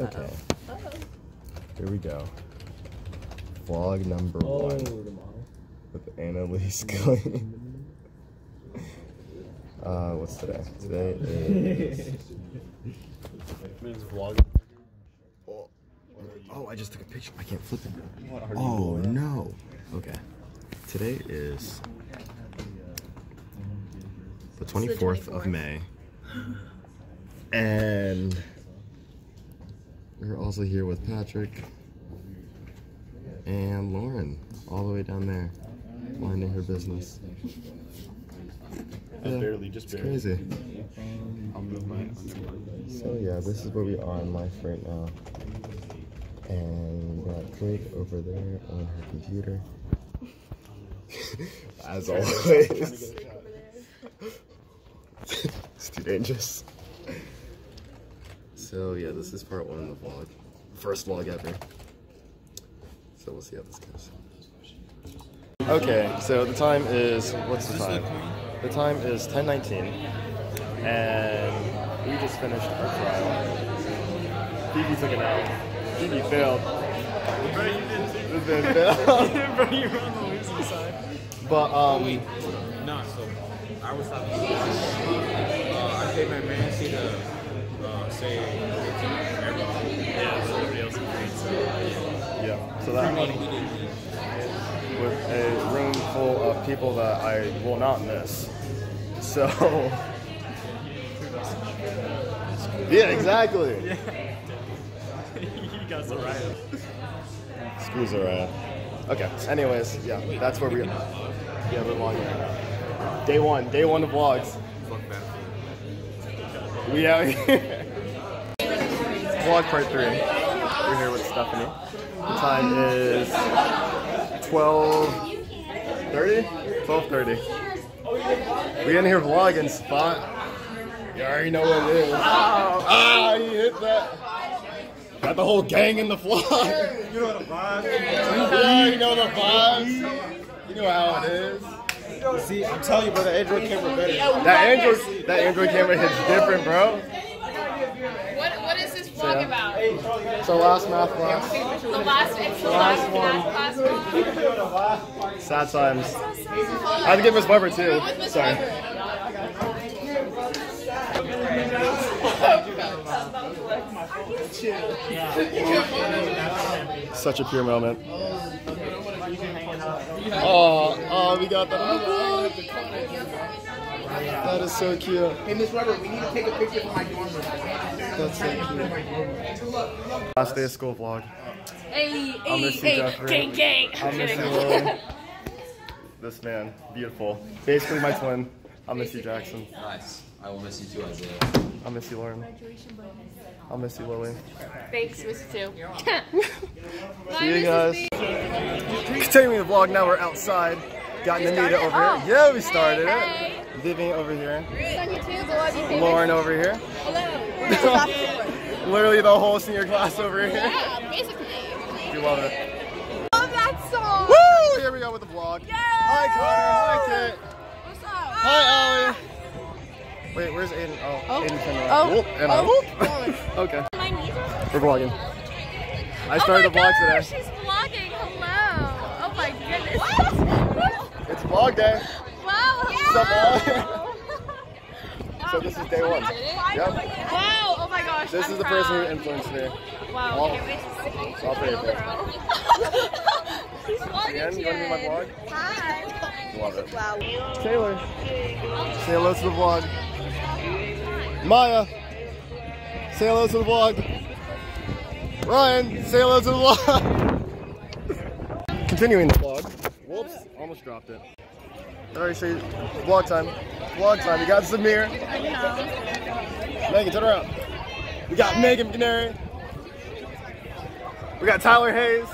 Okay. Here we go. Vlog number one with Annalise Clay. uh, what's today? Today is. Oh, oh, I just took a picture. I can't flip it. Oh no. Okay. Today is the 24th of May. And we're also here with Patrick and Lauren, all the way down there, minding her business. Yeah, barely, just it's barely. crazy. I'll move my. I'll So yeah, this is where we are in life right now. And we got Drake over there on her computer. As always. it's too dangerous. So yeah, this is part one of the vlog. First vlog ever. So we'll see how this goes. Okay, so the time is what's the time? The time is 10:19, and we just finished our trial. Phoebe took it out. Phoebe failed. Bro, you did too. This man failed. Bro, you were on the losing side. But um, No, so I was talking. Uh, I paid my man to uh, say everybody. Yeah, so yeah. So that Money we didn't need. with a room full of people that I will not miss. So. Yeah, exactly. Yeah. you got the right. Screws are Okay. Anyways, yeah, that's where we Yeah, we're vlogging right now. Day one, day one of vlogs. Fuck that. We out here. Vlog part three. Here with Stephanie. The time is 12:30. 12:30. We in here vlogging spot. You already know what it is. Ah, you hit that. Got the whole gang in the vlog. You know the vibe. Yeah, you know the vibes. You know how it is. See, I'm telling you, bro, the Android camera better. That Android, that Android camera hits different, bro. What what is this vlog yeah. about? So last math class, The last it's the Last last, one. last class. sad times. I had to give Miss Barber too. Sorry. Such a pure moment. Oh, oh, we got that the vlog. That is so cute. Hey, Miss Weber, we need to take a picture for my dorm room. That's so cute. Last day of school vlog. Hey, I'll hey, miss you, hey, Jeffrey. gang, gang. I'll miss you, Lauren. This man, beautiful. Basically my twin. I'll miss you, Jackson. Nice. I will miss you too, Isaiah. I'll miss you, Lauren. I'll miss you, Lily. Thanks, miss you too. See you guys. Continuing the vlog, now we're outside. Got Nanita over here. Oh. Yeah, we started Hey, it. Vivian over here. It's YouTube, the love you favorites. Lauren over here. Hello. Literally the whole senior class over here. Yeah, basically. We love it. Love that song. Woo! Here we go with the vlog. Hi, Connor. Hi, Kit. What's up? Hi, ah. Allie. Wait, where's Aiden? Oh, Oh. Aiden around. Oh. Whoop, and I- Oh. oh. okay, My knees are. we're vlogging. Oh I started oh the my vlog gosh, today. she's vlogging. Hello. Oh my goodness. What? It's vlog day. Wow. What's So this is day one. Yep. Wow. Oh my gosh. This I'm is the person who influenced me. Wow. All- can't wait to see. I'll pay for it. He's vlogging Again, you want to be my vlog? Hi. Love it. Wow. Taylor, say hello to the vlog. Maya, say hello to the vlog. Ryan, say hello to the vlog. Continuing the vlog. Whoops, almost dropped it. Alright, say vlog time. Vlog time. We got Samir. Megan, turn around. We got Megan McNary. We got Tyler Hayes.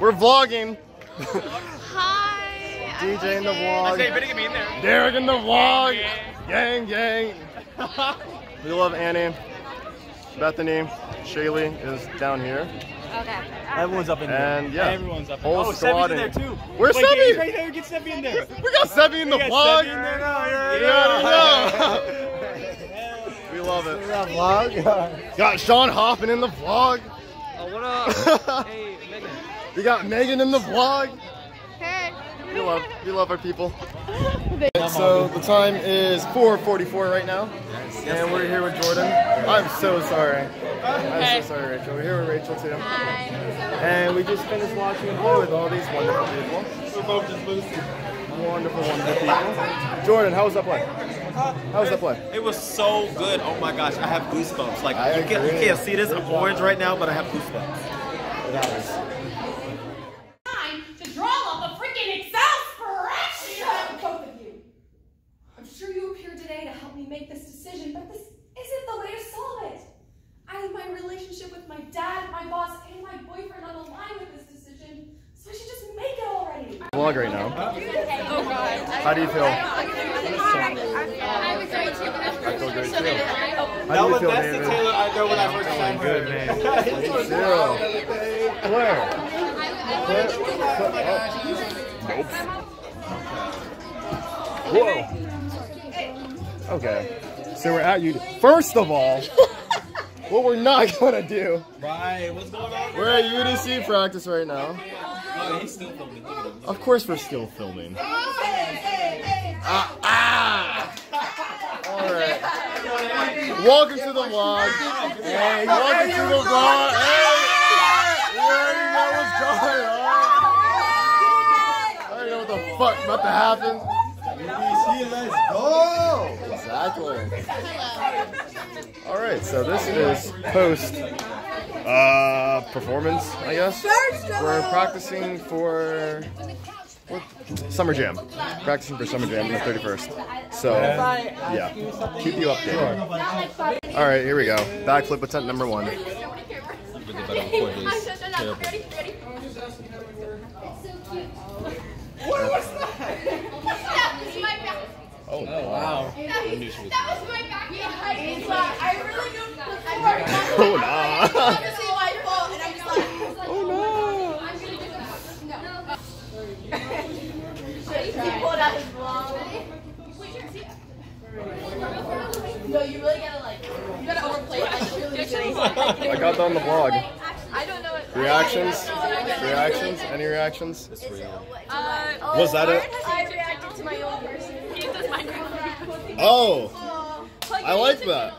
We're vlogging. Hi. I'm DJ in the Megan. vlog. better get me in there. Derek in the vlog. Gang, gang. we love Annie. Bethany. Shaylee is down here. Okay. Everyone's up in there. And yeah, Everyone's up in whole. Oh, squad Sebby's in in there here. too. Where's Wait, Sebby? Right there. Get Sebby in there. We got Sebby in the vlog. Sebby in there now. You Yeah, we love it. That vlog? Got Sean hopping in the vlog. Oh, what up? hey, Megan. We got Megan in the vlog. Hey. We love, we love our people. So the time is 4:44 right now, and we're here with Jordan. I'm so sorry. I'm so sorry, Rachel. We're here with Rachel too, Hi. and we just finished watching him play with all these wonderful people. We're both just losing. Wonderful, wonderful people. Jordan, how was that play? How was that play? It was so good. Oh my gosh, I have goosebumps. Like I you, can't, you can't see this. I'm orange right now, but I have goosebumps. time to draw up a freaking Excel spreadsheet. Both of you. I'm sure you appeared today to help me make this decision, but this isn't the way to solve it. I have my relationship with my dad, my boss, and my boyfriend on the line with this decision, so I should just make it already. Vlog right now. Oh God. How do you feel? I was great too. I feel great too. That How do you was feel, that's the David? Taylor when I first time Good man. Zero. Claire. Claire. Claire. Oh. Whoa. Okay. So we're at you. First of all, what we're not gonna do. Right. What's going on? We're at UDC practice right now. Oh, he's still filming. Look at him. Of course, we're still filming. Ah, ah. All right. Welcome to the vlog. Hey, welcome to the vlog. Hey, you already know what's going on. I already know what the fuck about to happen. let's go. Exactly. All right, so this is post uh, performance, I guess. We're practicing for what? Summer Jam. Practicing for Summer Jam on the 31st. So, yeah, keep you updated. All right, here we go. Backflip attempt number one. That was my back. Oh, oh wow. That was my back. I really knew. I Oh, nah. Obviously, my fault, and I'm just like. Oh, no. I'm gonna do this. No. He pulled out his vlog. No, you really gotta like, you gotta overplay it. I just really do. I got that on the vlog. I don't know what. Reactions? Reactions? Any reactions? Uh, Was that it? I reacted to my own person. He does Minecraft. Oh, I like that.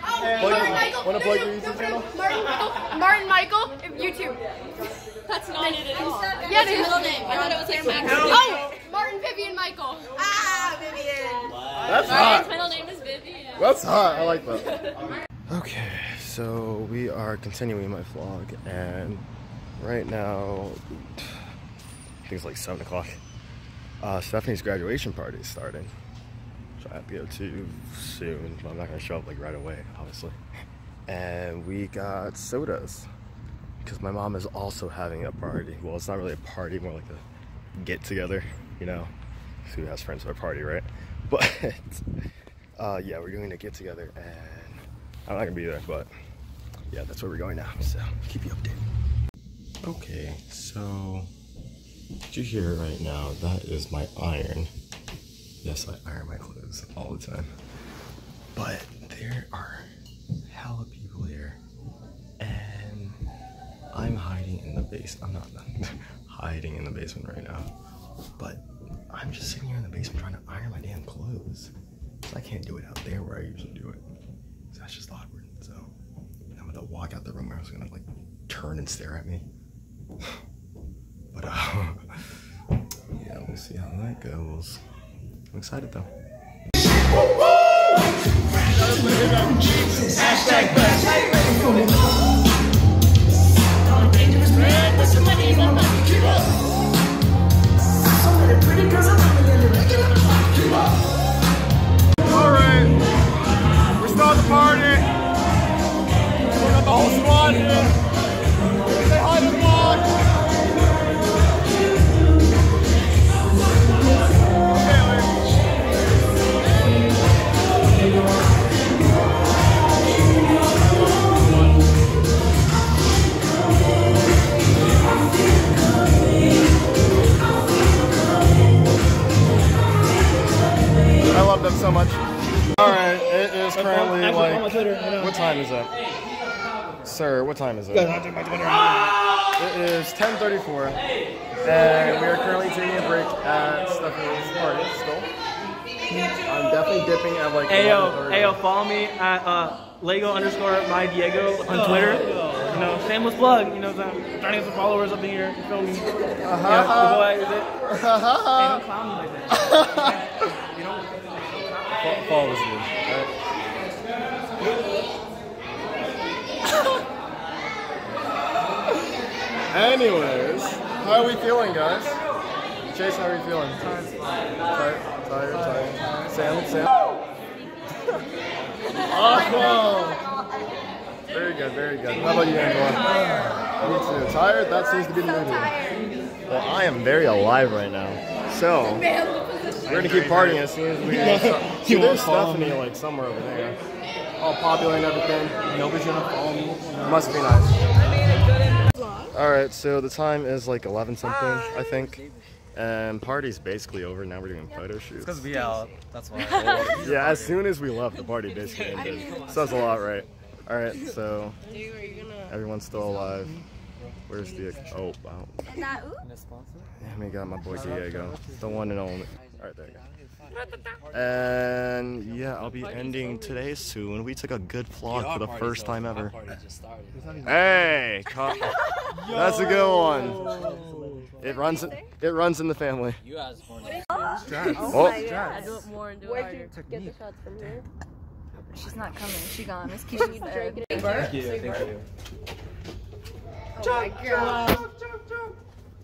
Martin Michael. Wanna plug your YouTube channel? Martin Michael. Martin Michael. YouTube. That's not it at all. Yeah, it is. middle name. I thought it was like Max. Oh, Martin Vivian Michael. Ah, Vivian. That's hot. middle name is Vivian. That's hot. I like that. Okay, so we are continuing my vlog, and right now, I think it's like 7 o'clock. Uh, Stephanie's graduation party is starting, which I have to go to soon, but I'm not going to show up like right away, obviously. And we got sodas, because my mom is also having a party. Well, it's not really a party, more like a get together, you know? Who has friends at a party, right? But uh, yeah, we're doing a get together, and I'm not gonna be there, but yeah, that's where we're going now. So keep you updated. Okay, so what you hear right now, that is my iron. Yes, I iron my clothes all the time. But there are hella people here, and I'm hiding in the base. I'm not hiding in the basement right now, but I'm just sitting here in the basement trying to iron my damn clothes. 'Cause I can't do it out there where I usually do it. So that's just awkward. So I'm gonna walk out the room. I was gonna like turn and stare at me. But uh, yeah, we'll see how that goes. I'm excited though. What time is it? It is 10:34, and we are currently taking a break at Stephanie's party. Still, I'm definitely dipping at like. Ayo, 11:30. ayo, follow me at uh, Lego underscore my Diego on Twitter. You know, shameless plug. You know, what I'm saying? trying to get some followers up in here. You feel me? Yeah, the boy, is it? Hey, don't clown me like that. You know, Fo- Follows me. alright? Anyways, how are we feeling, guys? Chase, how are you feeling? Tired, tired, tired. Tired. Sam, Sam. awesome. Very good, very good. How about you, Angela? Me too. Tired? That seems to be the mood here. Well, I am very alive right now. So, we're gonna keep partying as soon as we. get See, there's Stephanie like somewhere over there, all popular and everything. Nobody's gonna follow me. Must be nice. All right, so the time is like 11 something, I think, and party's basically over. Now we're doing photo shoots. Because we out. That's why. Yeah, as soon as we left, the party basically ended. Says a lot, right? All right, so everyone's still alive. Where's the? Oh wow. And we got my boy Diego, the one and only. All right, there you go. And yeah, I'll be ending today soon. We took a good vlog for the first time ever. Hey, that's a good one. It runs. It runs in the family. You guys Oh, oh, oh. I do it more and do it harder. Get the shots from here. She's not coming. She gone. Miss Keisha's dead. Thank you. Thank you. Oh my god.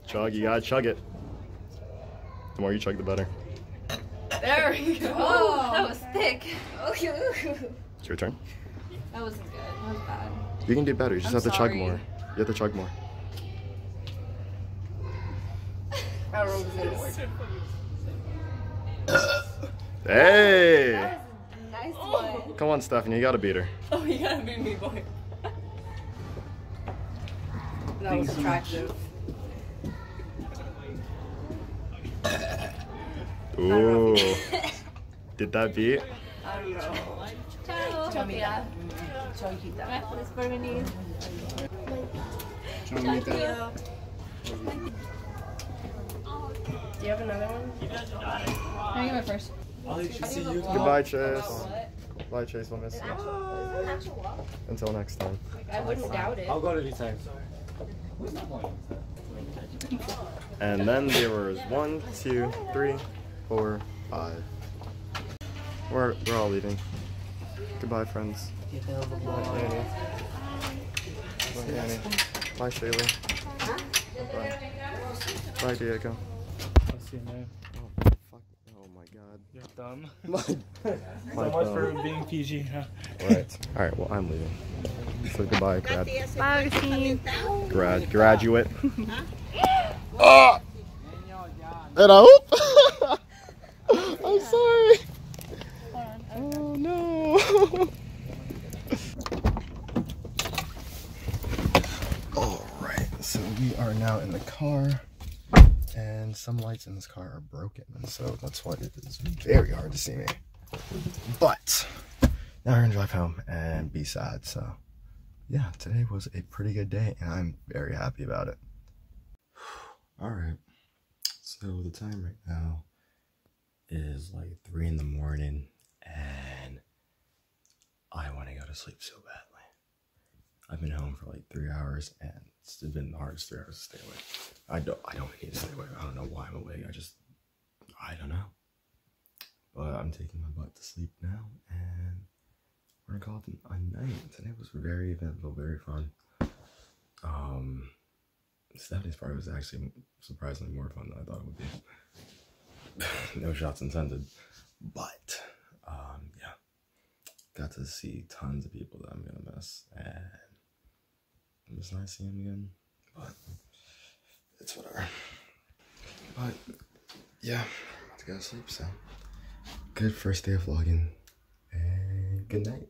chug. You gotta chug it. The more you chug, the better. There we go. Oh, that was thick. It's your turn. That wasn't good. That was bad. You can do better. You just I'm have to chug more. You have to chug more. I don't know if it's gonna work. Hey! Nice oh. one. Come on, Stephanie. You gotta beat her. Oh, you gotta be me, boy. That was attractive. Ooh. Did that beat? I don't know. Ciao. Ciao, Mia. Ciao, Kita. This for me. Do you have another one? No, you went first. Goodbye, Chase. Bye, Chase. We'll miss you. Until next time. I wouldn't doubt it. I'll go to these times. And then there was one, two, three, four, five. We're, we're all leaving. Goodbye, friends. Bye, Annie. Bye, Annie. Bye, Shaylee. Bye. Bye, Diego. I'll see you, man. Oh, fuck. Oh, my God. You're dumb. My, So my much for being PG. Huh? Right. All right. Well, I'm leaving. So goodbye, grad. Bye, Augustin. Grad. Graduate. Ah! And I hope. I'm sorry. Oh no. All right. So we are now in the car, and some lights in this car are broken, and so that's why it is very hard to see me. But now we're gonna drive home and be sad. So yeah, today was a pretty good day, and I'm very happy about it. All right. So the time right now is like three in the morning, and I want to go to sleep so badly. I've been home for like three hours, and it's been the hardest three hours to stay awake. I don't. I don't need to stay awake. I don't know why I'm awake. I just. I don't know. But I'm taking my butt to sleep now, and we're gonna call it a night. Today was very eventful, very fun. Um, Stephanie's party was actually surprisingly more fun than I thought it would be. no shots intended, but um, yeah, got to see tons of people that I'm gonna miss, and it was nice seeing him again. But it's whatever. But yeah, I'm about to go to sleep. So good first day of vlogging, and good night.